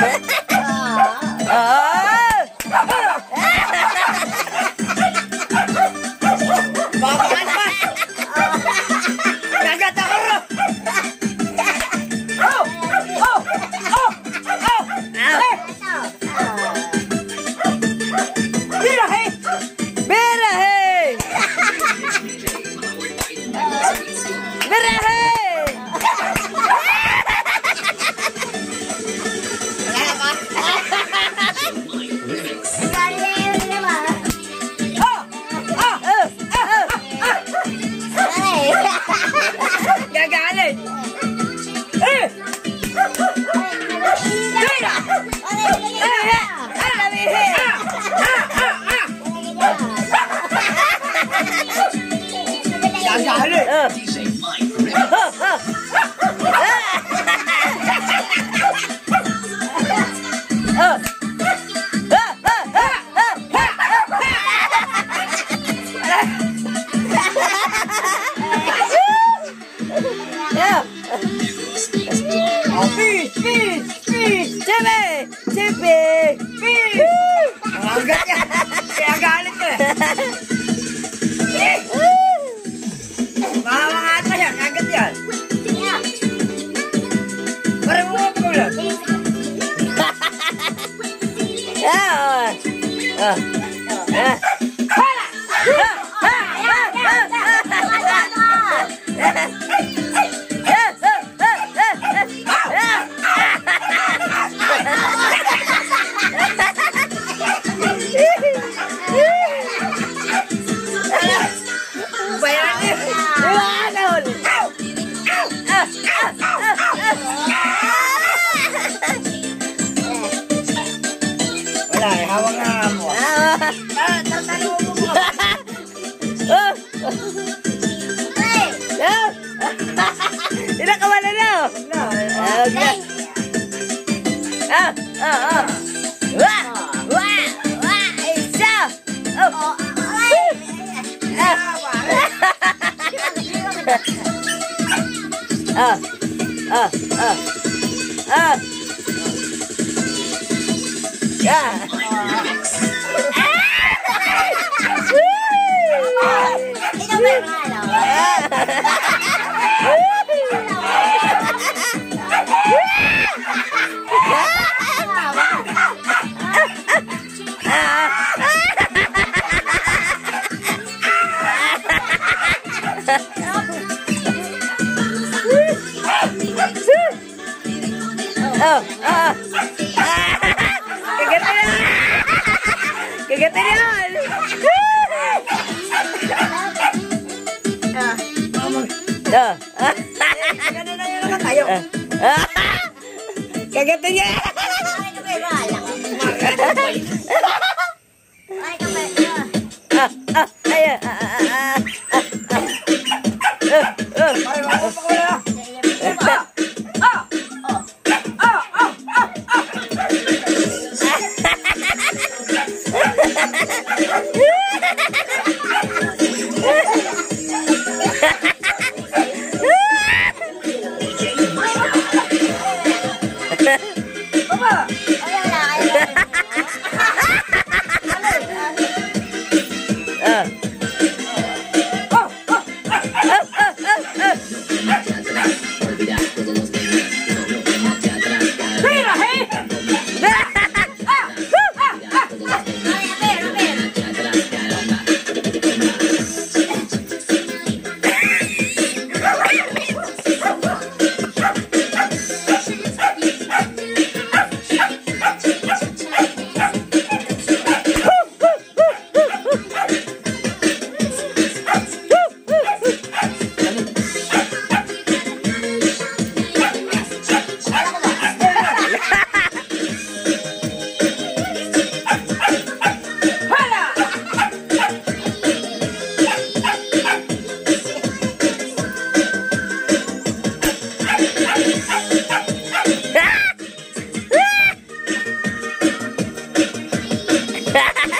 Ha ha ha! ờ ờ ờ ờ ờ ờ ờ ờ ờ yeah. Đi đâu mày lại rồi Oh, oh. Kagatiran! Kagatiran! Ah. Ah. Ganun na yun ah ah Kagatin niya! Ay, kapay. Ah, ah, ayan, ah, ah. Né? Vamos lá. Ha ha ha!